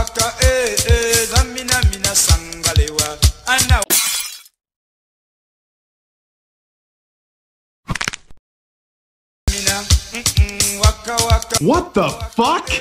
waka waka eh eh zamina mina sangalewa ana mina mm -mm, waka waka What the fuck? eh,